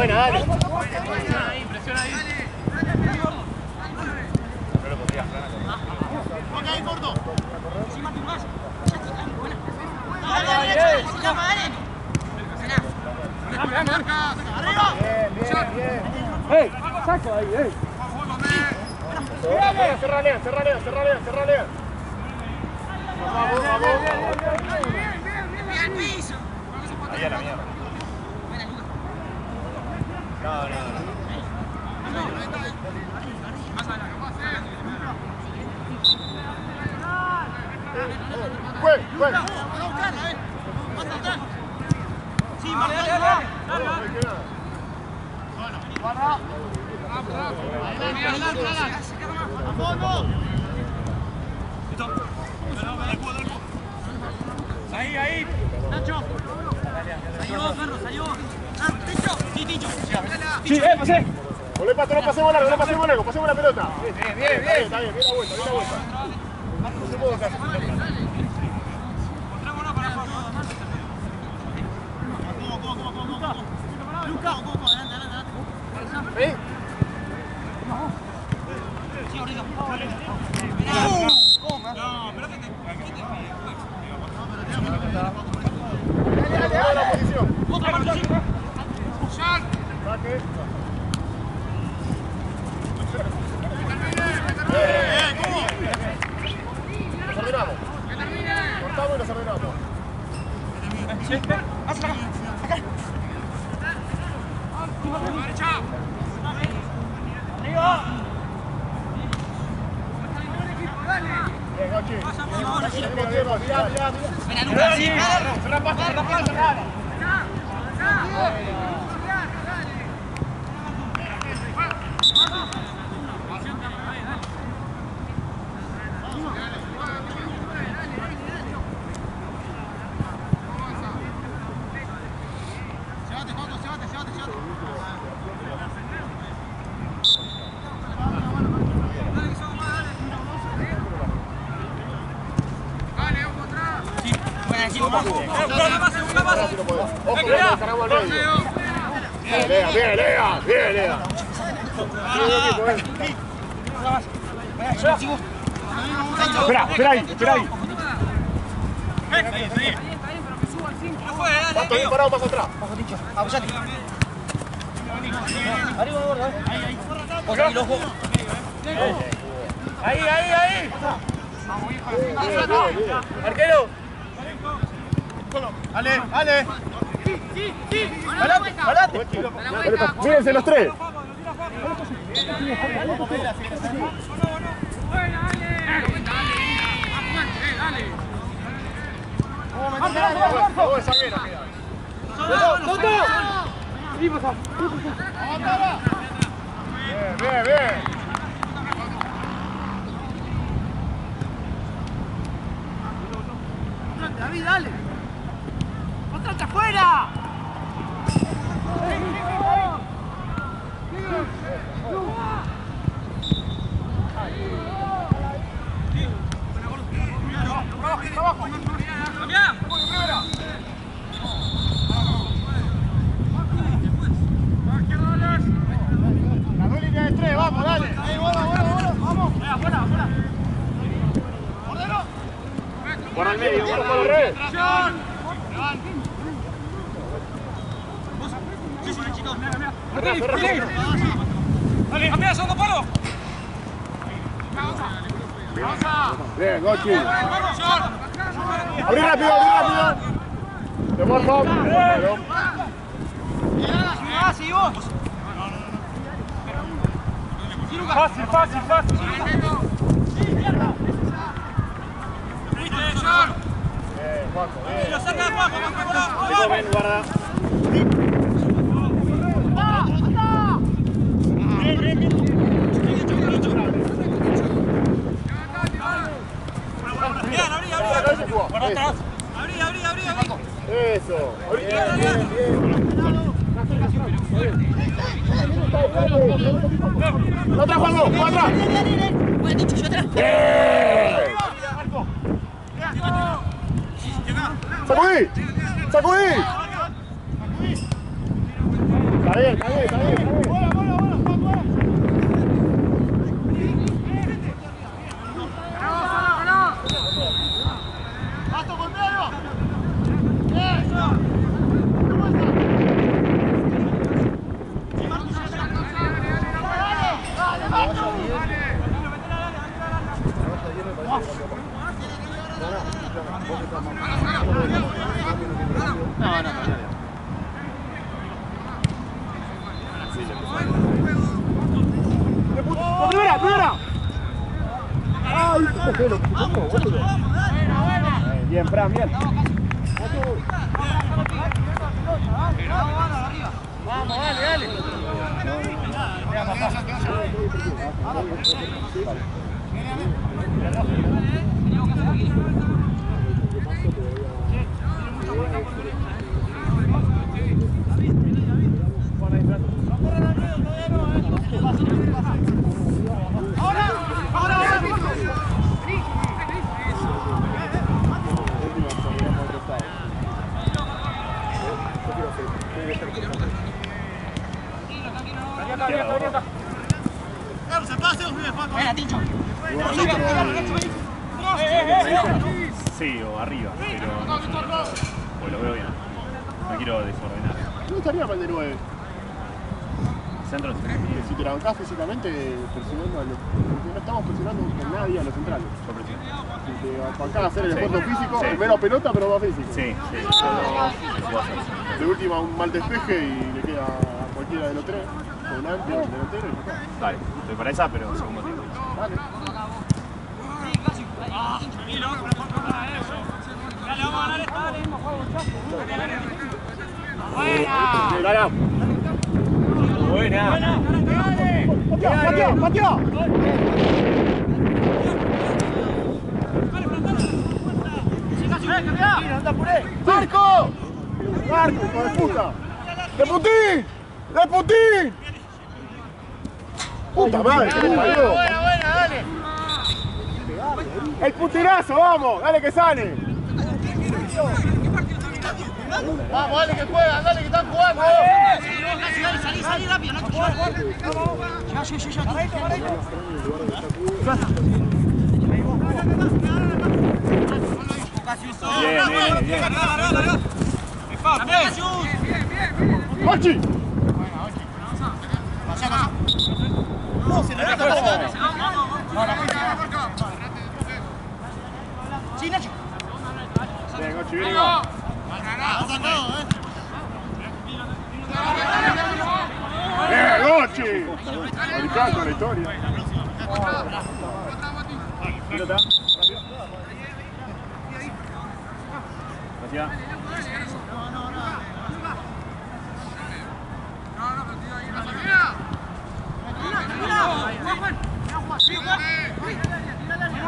buena, dale. Presiona ahí, presiona ahí. ¡Ey! ¡Saco ahí, ey! Cerralea, cerralea, cerralea, cerralea. Vamos, vamos. Ahí a la mierda. No, no, no. Juez, juez. Sí, dale, dale, dale. Ahí, ahí. Nacho. Salió, Carlos, salió. Ah, Ticho. Sí, Ticho. ¡Sí, eh, pasé! Volvé para atrás, pasemos largo, no pasemos largo, pasemos la pelota. Bien, bien, bien. Está bien, bien la vuelta, bien la vuelta. No se puede casi. Encontrémonos para jugar. Luca. ¿Eh? Sí, ahorita. No, pero que te. ¿Qué te Dale, dale, la posición. Otra mano, sí. Saque. Nos ordenamos. Cortamos y nos ordenamos. Bien, Gachi. Bien, bien, bien, mirá, mirá, mirá. Ven, Luca, sí. Cerrá paso, cerrá paso, cerrá. Sí, buena, sí, vamos. Una pase, una pase. Así no podés. Ojo, que nos cargamos al medio. Bien, Lea, bien, Lea, bien, Lea. Espera, espera ahí, espera ahí. Pato bien parado, más atrás. Ahí, ahí, ahí. Bien, bien, bien. Arquero. Ale, Ale. Adelante, adelante. Mírense los tres. Vamos de zaguero, queda. Bien, bien, bien. David, dale. ¡Contrata afuera! La dos líneas de tres, vamos, dale. Ahí, bueno, bueno, bueno, vamos. Afuera, afuera. Por al medio, revés. Sí, sí, chicos. Dale, amiga, segundo palo. Bien, Gochi. Abrí rápido, abrí rápido. De Ah. Otra, Juanjo, otra. Bueno, dicho, yo atrás. Bien. Sacudí. Sacudí. Está bien, está bien, está bien. Está bien. ¡Pasto con medio! ¡Bien! ¡Primera, primera! ¡Ay, qué lo Bien, Fran, bien. Vamos, dale, dale. Venga, Tincho. Sí, o arriba, pero no sé. Pues lo veo bien. No quiero desordenar. No estaría mal de 9. Centro Si te la bancás físicamente, presionando a los. porque no estamos presionando con nadie a los centrales. yo presiono. Si te bancás a hacer el Sí. esfuerzo físico, Sí. menos pelota, pero más físico. Sí, sí. De última, un mal despeje y le queda a cualquiera de los tres. Volante, delantero y ya está. Vale, estoy para esa, pero segundo tiempo. Dale. Dale, vamos a ganar esta, dale. Bien, gana. Buena. ¡Pateá, pateá, pateá! ¡Marco! ¡Marco, hijo de puta! ¡De putín! ¡De putín! ¡Puta madre! qué parió. Buena, buena, dale. ¡El putinazo, vamos! ¡Dale que sale! Vamos, dale que juegan, dale que están jugando. Salí, salí rápido, no te Llega, llega, llega. Bien, bien, bien. ¡Machi! Sí, Nacho. Bien, Gochi, bien, Ivo. ¡Bien, Gochi! Maricando la historia. Pelota. Gracias. Metete,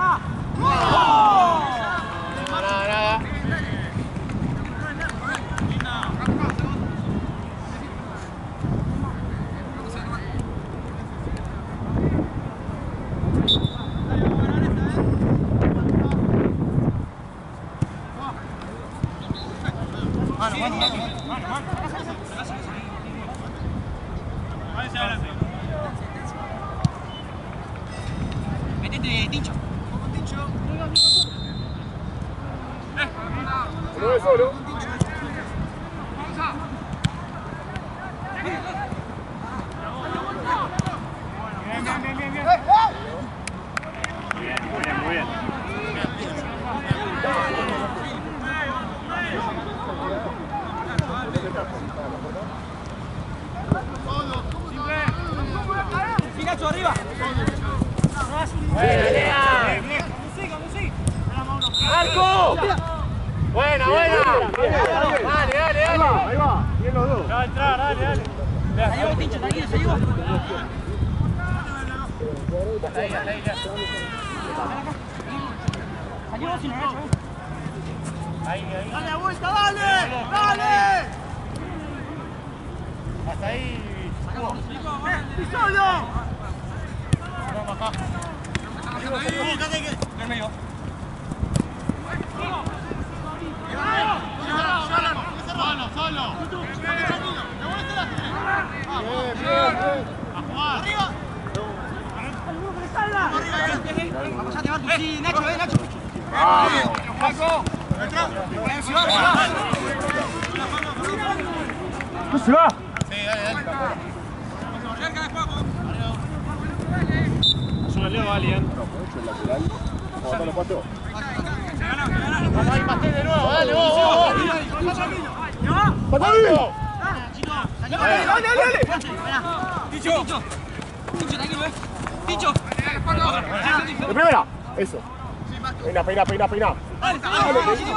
Peina, peina, peina, peina. Dale, dale, Ticho.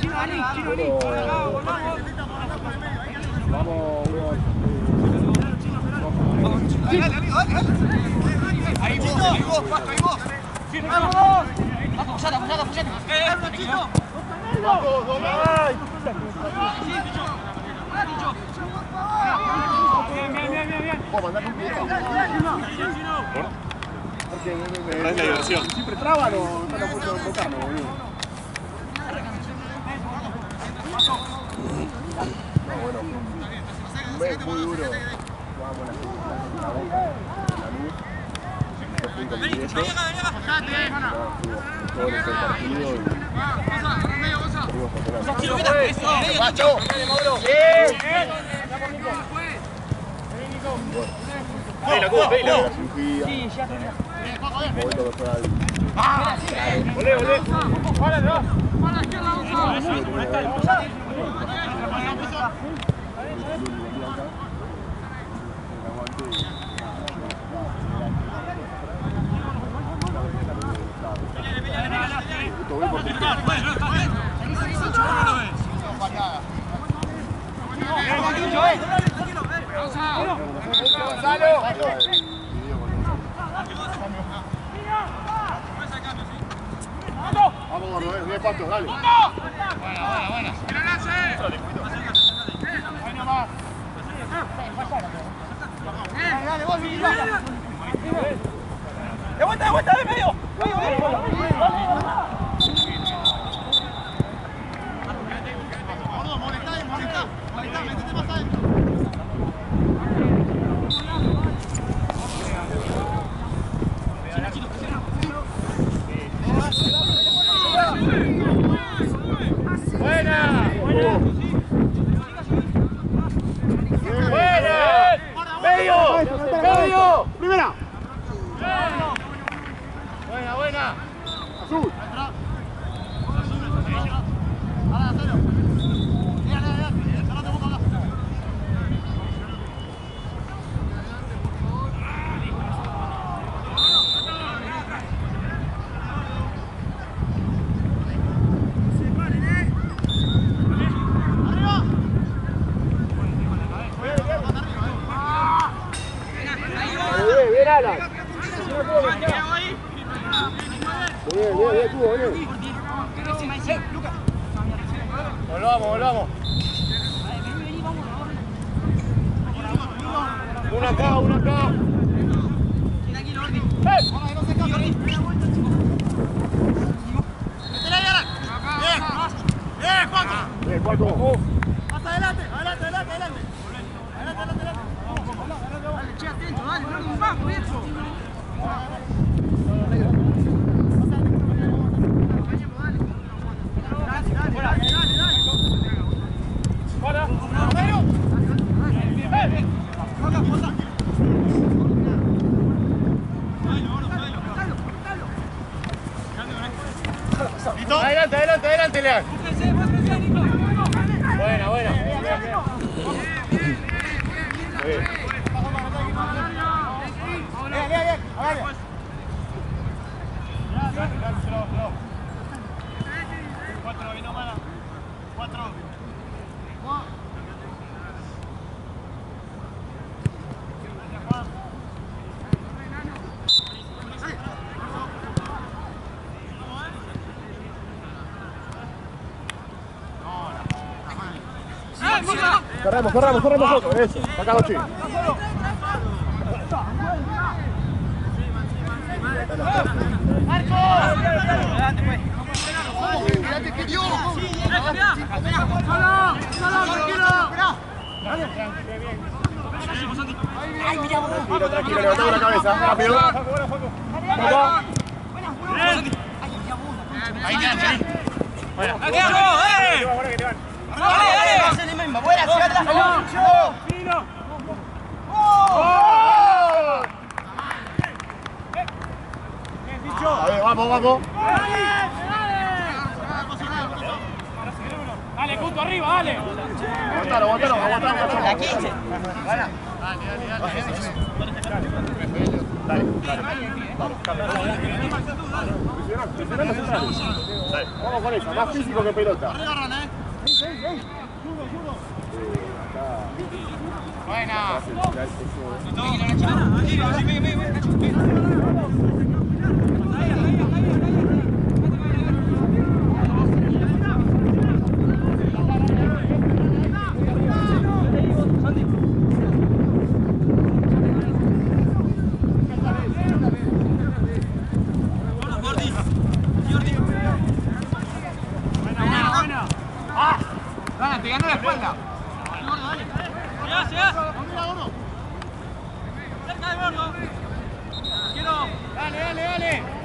Chino, Ali, Chino, Ali. Vamos, vamos. Ahí vos, ahí vos, Paco, ahí vos. Vamos, vamos. Paco, posate, Eh, Ticho. Ay. Vos, mandate un pie. La. Siempre traban o están a punto la la la luz. Estuvimos Chino, personal. Olé, olé. Vamos, gordo, eh. Diez pasos, dale. De vuelta, de vuelta, de medio. Bien, cuatro. Adelante, adelante, adelante, Leal. Buena, Cerramos, cerramos, cerramos nosotros. Eso, saca los chicos. Adelante, pues. Tranquilo, tranquilo, levantamos la cabeza, rápido. Ahí quedan, Cheli. Bueno. ¡Dale, dale! Ahora que te van. ¡Dale! ¡Hacen la misma! ¡Buena, sigue atrás! Ahí, vamos, vamos. Dale, punto arriba, dale. Aguantalo, aguantalo, aguantalo. La 15. Vamos con esa, más físico que pelota. Buena. Te ganó la espalda. Dale, dale, dale.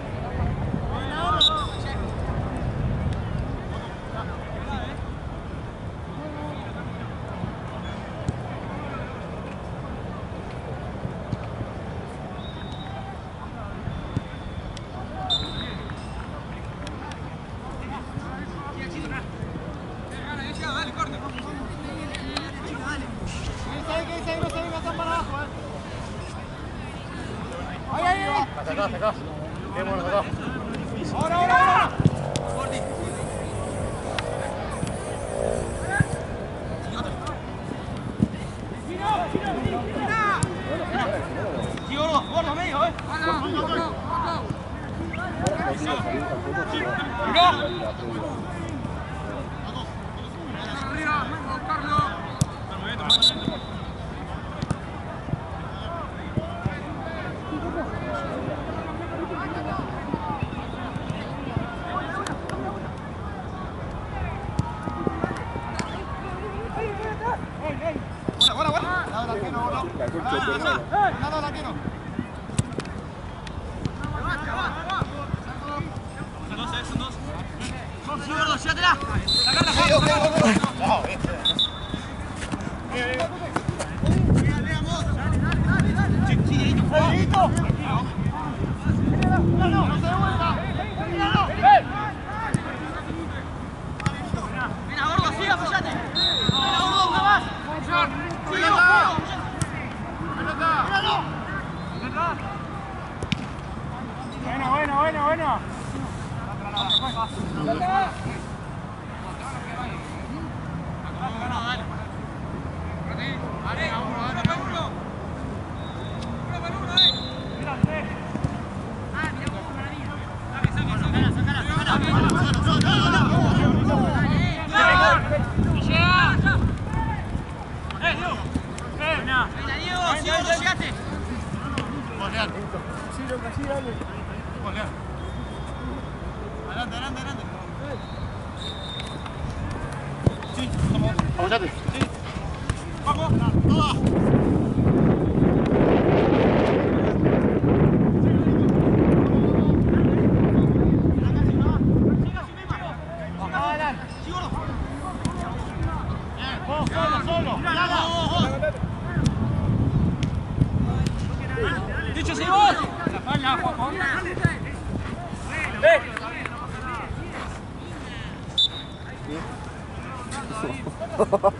Hasta acá, acá. Acá. Ahora,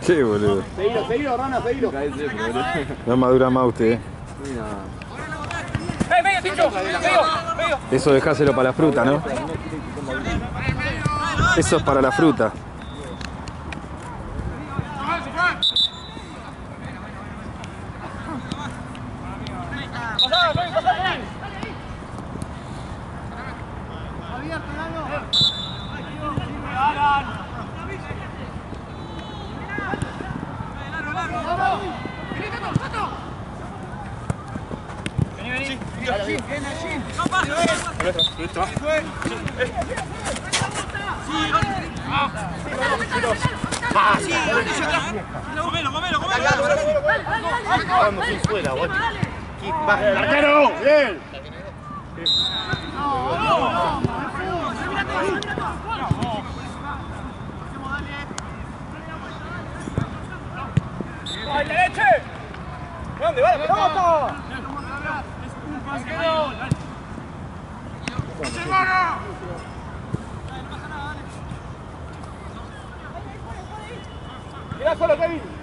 Qué boludo. Seguilo, seguilo, Rana, seguilo. No madura más usted. eh. ¡Eh, medio, Ticho! ¡Medio! ¡Medio! Eso dejáselo para la fruta, ¿no? Eso es para la fruta. ¡Bien! ¡Ay, la Mira solo, Kevin.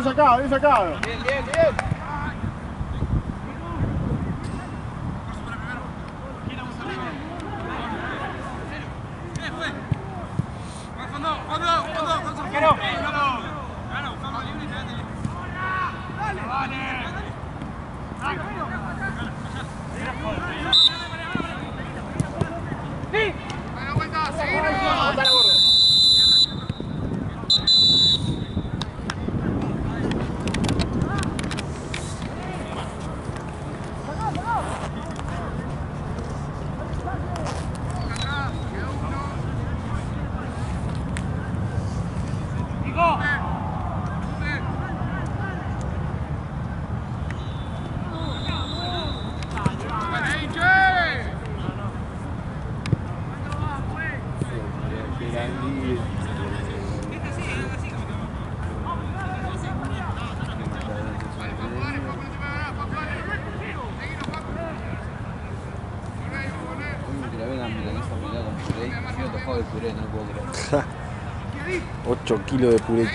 bien sacado, bien sacado. Bien, bien, bien. le poulet.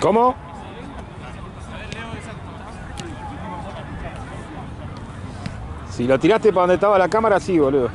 ¿Cómo? Si lo tiraste para donde estaba la cámara, sí, boludo.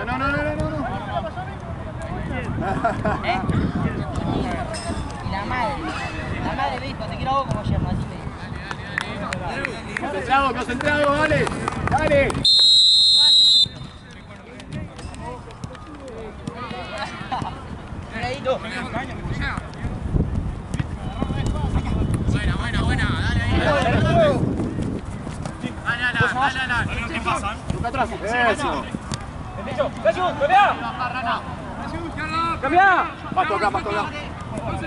No, no, no, no, no, no. Y la madre, la madre me dijo, te quiero a vos como yerno, así me dijo. Concentrado, concentrado, dale. Dale. Pegadito.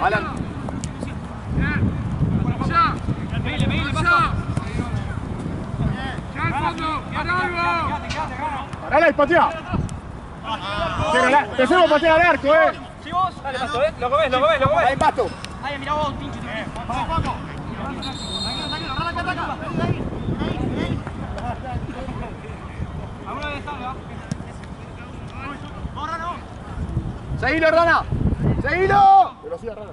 Alan. Parala y patea. Pero la- Empecemos a patear al arco, eh. Sí, vos. Dale, pasto, ¿eh? Lo comés, lo comés, lo comés. Ahí, pasto. Ay, mira vos, pinche. Seguilo, Rana. Seguilo. Velocidad, Rana.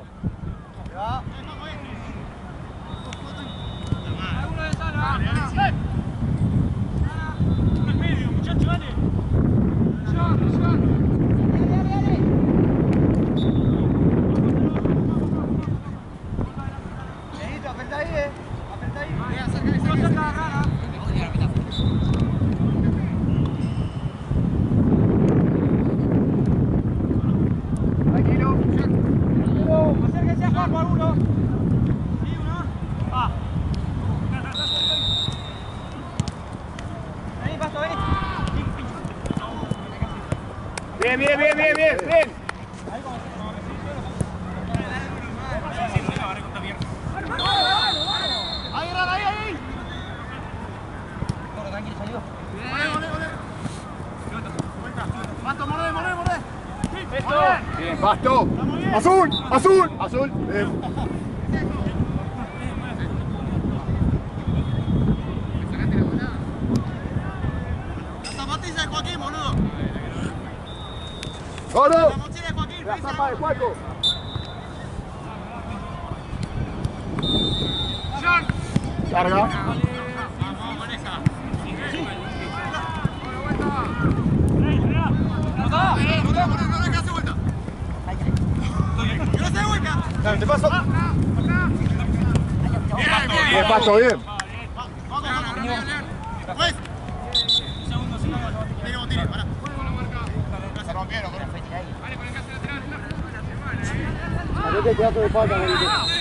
Tranquilo. Acérquense a Juan por uno. Sí, uno. Va. Vení, pasto, vení. Bien, bien, bien, bien, bien, bien. Ahí, Rana, ahí, ahí. Corre, tranquilo, salió. Pasto, mordé, mordé, mordé. Bien, pasto. Azul, azul, azul. Bien. La zapatilla de Joaquín, boludo. ¡Gordo! mochila de Joaquín, La zapa de Juaco. Carga. Paso, bien. Arrete, quédate de falta, bonito.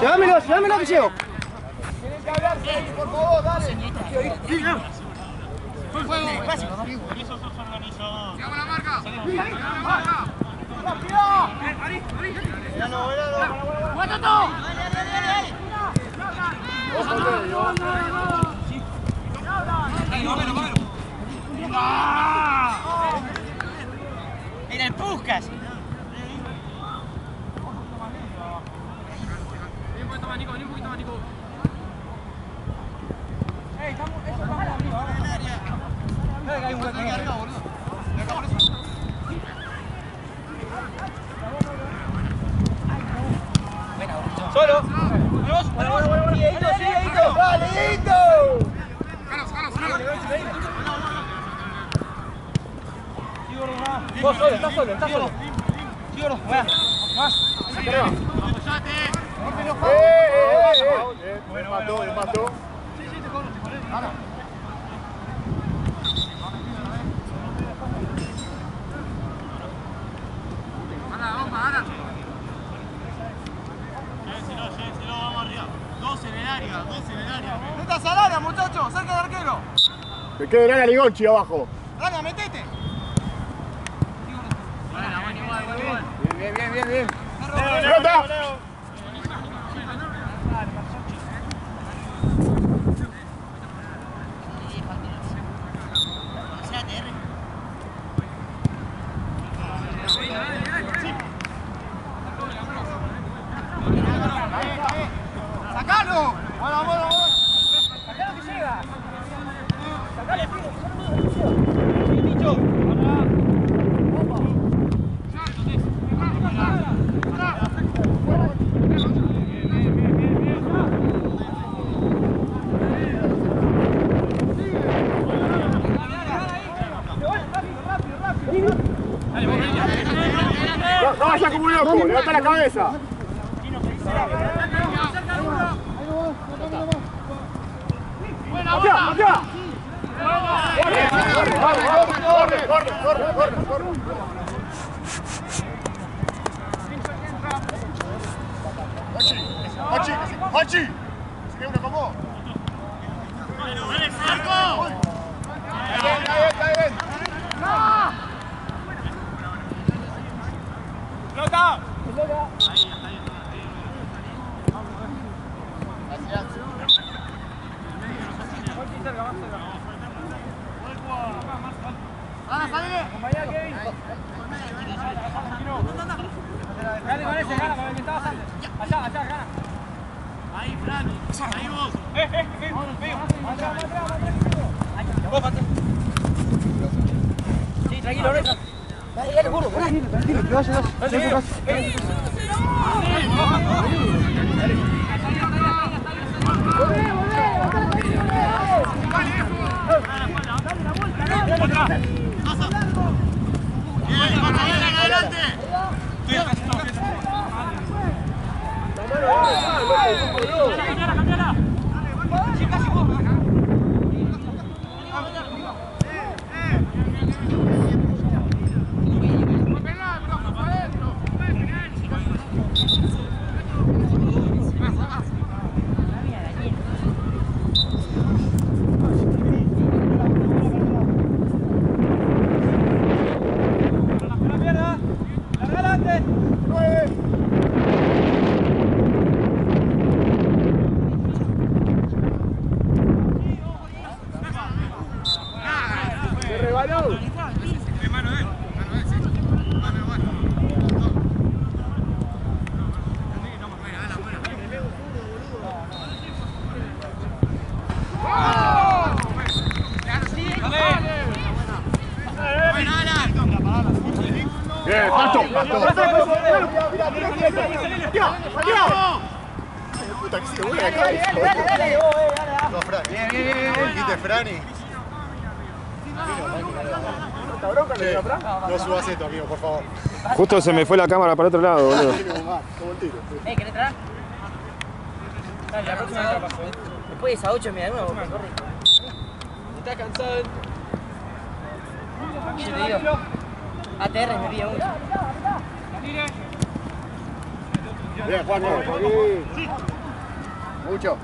Llévamelo, llévamelo que llego. Era el Puscas. Solo. Vamos, vamos, vamos. Sigue, Hito, sigue, Hito. ¡Dale, Hito! Vos solo, estás solo, estás solo. Síguelo, buena. Más. ¡Eh, eh, eh! Bueno, mató, le mató. Metas al área, muchachos, cerca del arquero. Me Ana Ligonchi abajo. Dale, metete. Bien, bien, bien, bien. ¡Pelota! ¡Sacalo! Bueno, bueno, bueno. No, Che, No subas esto, amigo, por favor. Justo se me fue la cámara para otro lado, boludo. Como el tiro. Eh, ¿querés entrar? Dale, la próxima vez eh. Después de esa 8 me da boca, corre. Estás cansado. Yo te digo. ATR me pide mucho. Bien, Juan, Mucho.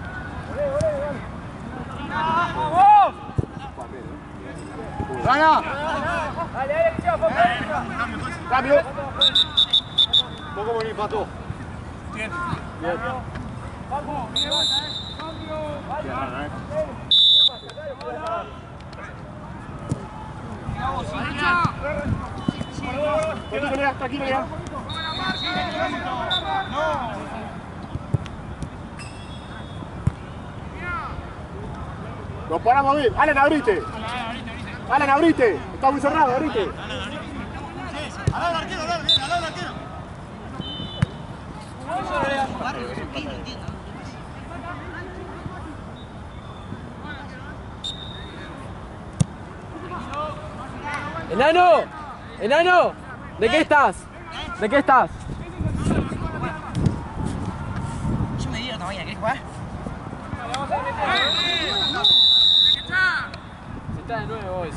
¡Gana! Dale, dale, Licheo, foca. ¡Cambio! ¿Vos cómo venís, Pato? Bien. Bien. Tranquilo, Lea, tranquilo, Lea. Nos paramos bien. Alan, abrite. Alan, abrite. Está muy cerrado, abrite. Al lado del arquero, al lado, bien, al lado del arquero. ¡Enano! Enano, ¿de qué estás? ¿De qué estás? Yo me divierto mañana, ¿querés jugar? Está de nuevo hoy.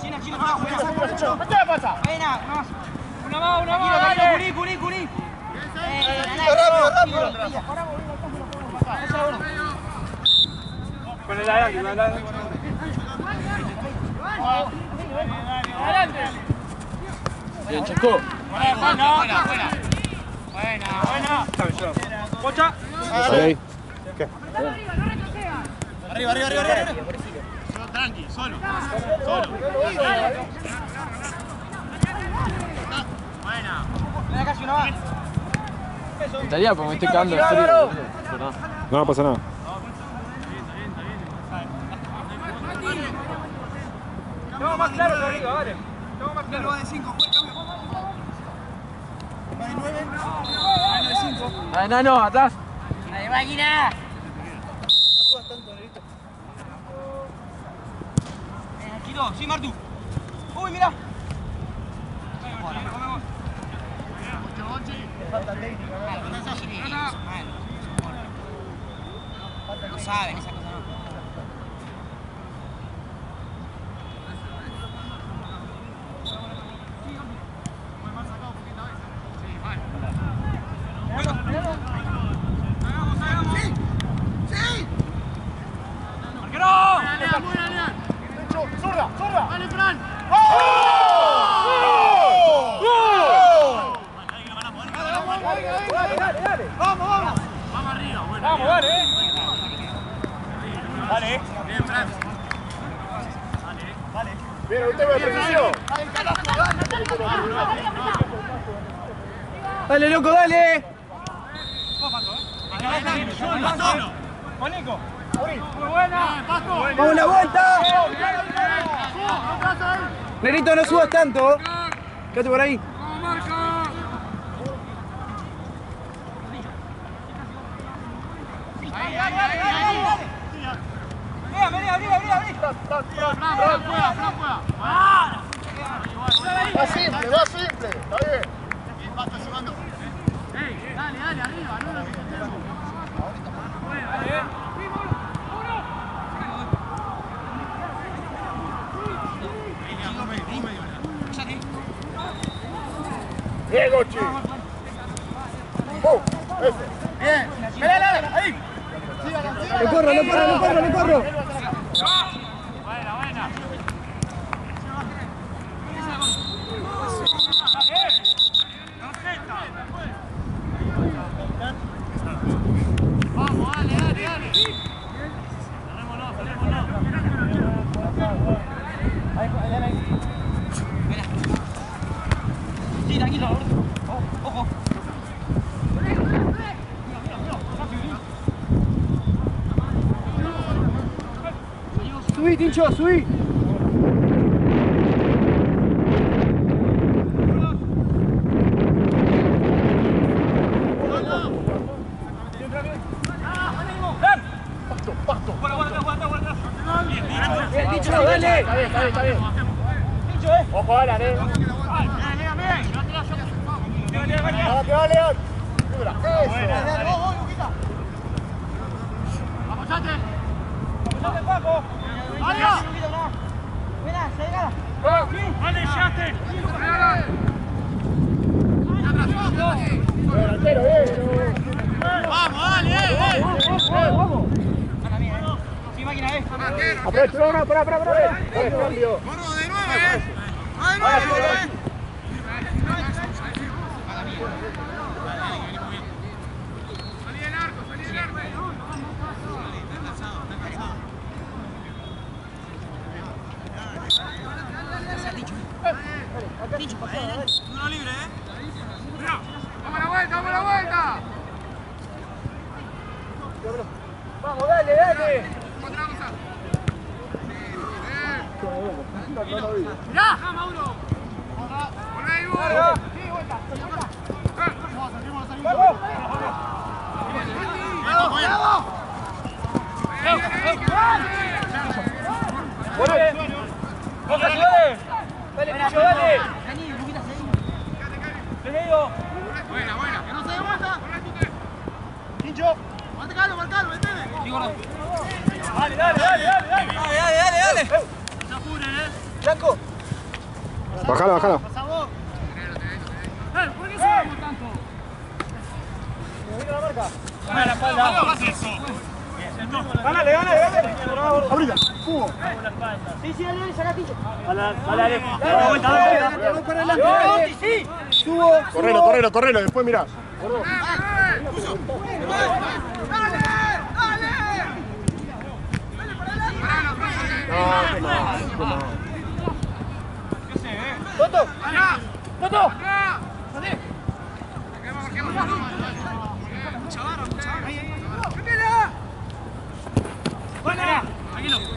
China, China, juega, juega. ¿Qué pasa? Buena, una más. Una más, una más, dale. curí, curí, curí. Rápido, rápido. Con el adelante, con el adelante. Bien, Chasco. Buena, buena. Buena, buena. Pocha. Ahí. Arriba, arriba, arriba, arriba. Tranqui, solo. Ven acá, si una más. Estaría porque me estoy cagando de frío. boludo. No, no pasa nada. Estamos más claros arriba, vale. Estamos más claros. Ah, enano, atrás. Dale, máquina. Eh, Tranquilo, sí, Martu. Uy, mira. No saben esa cosa, no. ¡Zurra, zurra! ¡Dale, Fran! ¡Vamos, vamos! ¡Vamos arriba! Bueno, Vamos, dale, eh. Dale. Bien, Fran. Bien, última precisión. Dale, loco, dale. Solo. Con Nico. ¡Vamos la vuelta! Nerito, no subas tanto. Quédate por ahí. Va simple, va simple. Está bien. Dale, dale, arriba, no nos escondemos. Bien, Gochi. Oh, ese. Bien. Dale, dale, ahí. No corro, no corro, no corro, no corro. Buena, buena. Vamos, dale, dale, dale. Cerrémonos, cerrémonos. Sí, tranquilo, Roberto. Ojo, ojo. Subí, Tincho, subí. Bien, Tincho, dale. Está bien, está bien, está bien. Ojo, Alan, eh. Vamos, que va, León. Figura. Eso. Apoyate. Buena, Buena, salgala. Dale, yate. Delantero, bien. Vamos, dale, eh, eh. Anda, mira, eh. Sí, máquina, eh. Aprovecha, no, no, pará, pará, pará. Bueno, cambio. Gordo de nueve, eh. De nueve, eh. Salí del arco, salí del arco. Uno libre, eh. Mira, vamos a la vuelta, vamos a la vuelta. dale, dale. No lo vi. ¡Mirá! Mauro! ¡Ojalá, dale! ¡Dale, Picho, dale! ¡Te digo! Buena, buena. Que no se dé vuelta. Quincho. Marcalo, marcalo, metele. Dale, dale, dale, dale, dale. Dale, dale, dale. No se apuren, Pasa vos. Eh, ¿por qué subimos tanto? Mira la marca. Gana la espalda. Gánale, gánale, gánale. Abrila. Hugo. Sí, sí, dale. Dale, dale. Dale vuelta, dale vuelta. Sí, sí. Correlo, correlo, correlo. Después mirás. No, qué mal, qué mal. ¡Toto! ¡Toto! Tranquilo.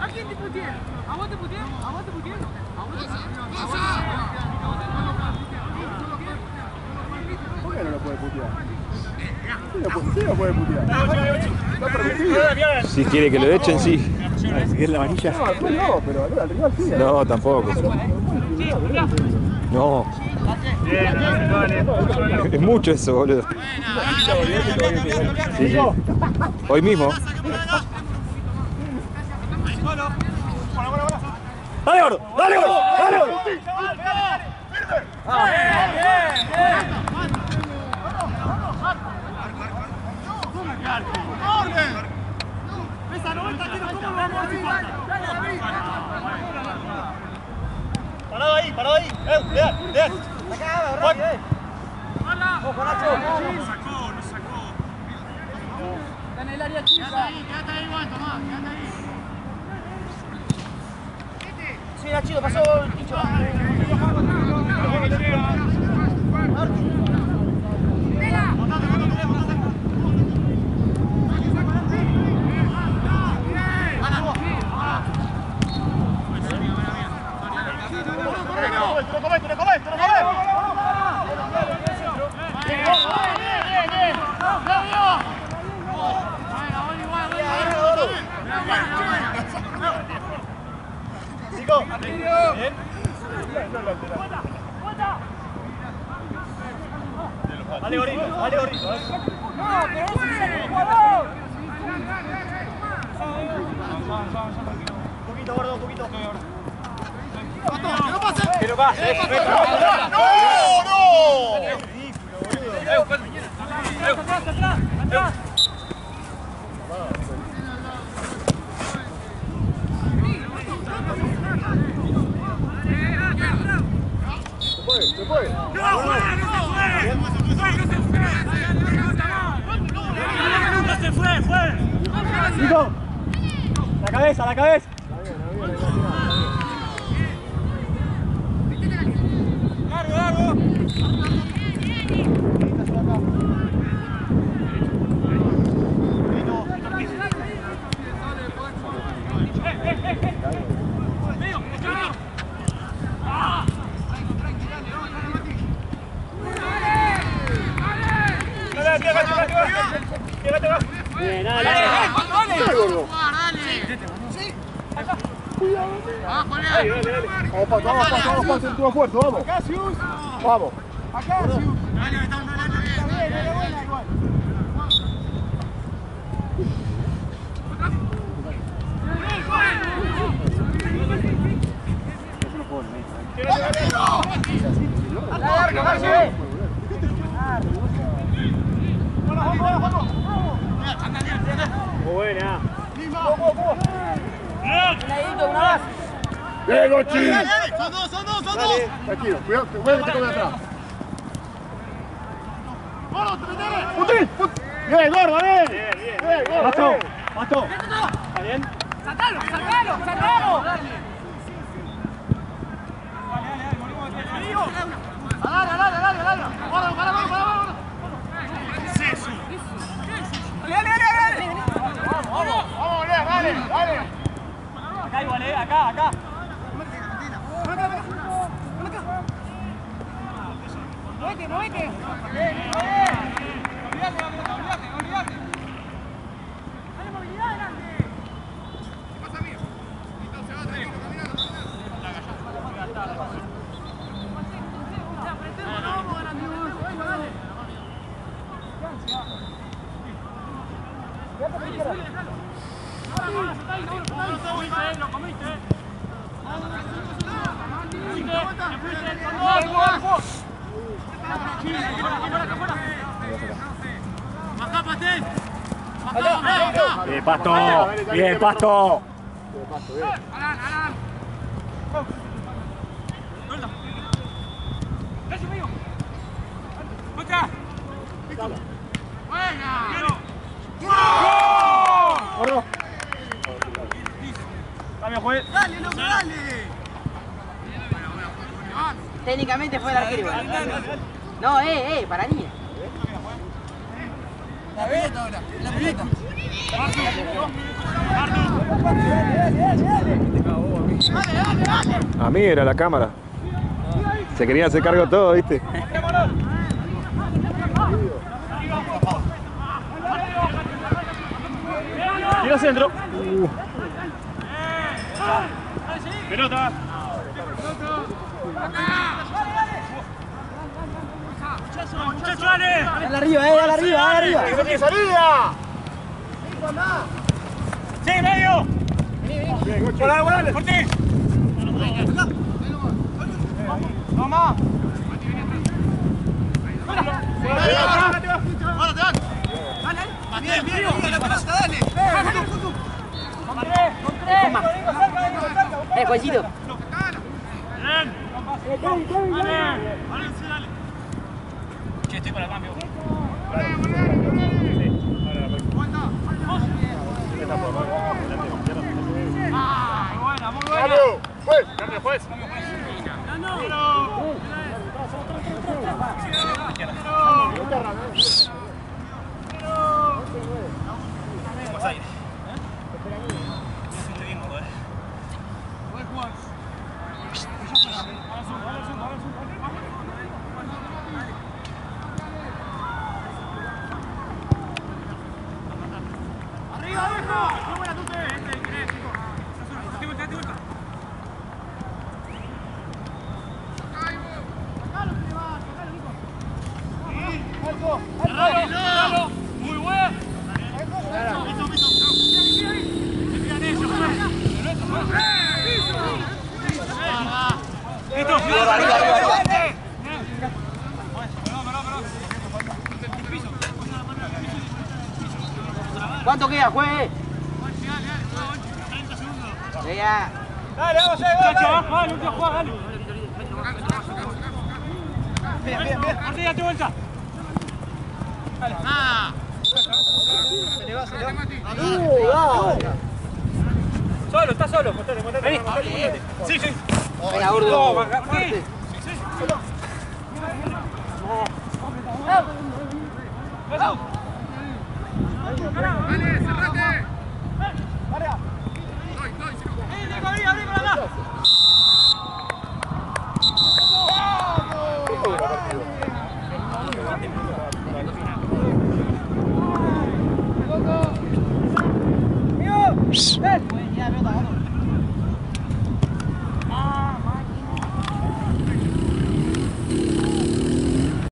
¿A quién te puteé? ¿A vos te puteé? ¿A vos te puteé? ¿A vos te ¿Por qué no lo puede putear? Sí lo puede, sí lo puede putear. Está permitido. Si quiere que lo echen, sí. Si es la. No, después no, pero al al rival sí. No, tampoco. No. Es mucho eso, boludo. Sí, sí. Hoy mismo. ¡Dale, gordo! ¡Dale, gordo! ¡Dale, gordo! Esa 90 kilos, ¿cómo lo vamos a decir falta? Parado ahí. Eh, el área chica. Quédate ahí, pasó el Picho. Dale, gorrito, gorrito. gordo, un poquito. Que no pase, eh, perfecto. ¡No, no! Se puede, se puede. ¡No se fue, fue! Nico. La cabeza, la cabeza. Dale, pégate, Bien, dale, dale. Dale, gordo. Dale, dale, dale. Vamos, Pato, vamos, Pato, vamos, Pato, sentido esfuerzo, vamos. Vamos. Buena. Diego, Son dos, son dos, son dos. Tranquilo, cuidado, cuidado atrás. ¡Goro, ¡Putín! ¡Bien, gordo, bien! Bien, bien. bien ¡Mato! ¡Mato! ¿Está bien? ¡Saltalo, saltalo, saltalo! ¡Dale, dale, dale! ¡Morimos! ¡Alarga. vamos, vamos, Lea, dale, dale. Acá igual, eh, acá, acá. Movete, movete. Olvídate, olvídate, olvídate. Pasto. Bien, Pasto. Alan, Alan. Suelta. Eso mío. Contra. Buena. Cambio, juez. Dale, loco, dale. Técnicamente fue el arquero. No, eh, eh, para niña. A mí era la cámara. Se querían hacer cargo todo, ¿viste? Tiro centro. Pelota. Muchacho, dale. Dale arriba, eh, dale arriba, dale arriba. salida! Sí, medio. Hola, hola, Ortiz. Vamos. Bien, bien, bien, la pelota, dale. Eh, Juancito. Bien. Dale. Dale, sí, dale. Che, estoy para cambio. Ah, muy buena, muy buena. ¡Pues! Cambio, juez. Más aire. ¡Arriba,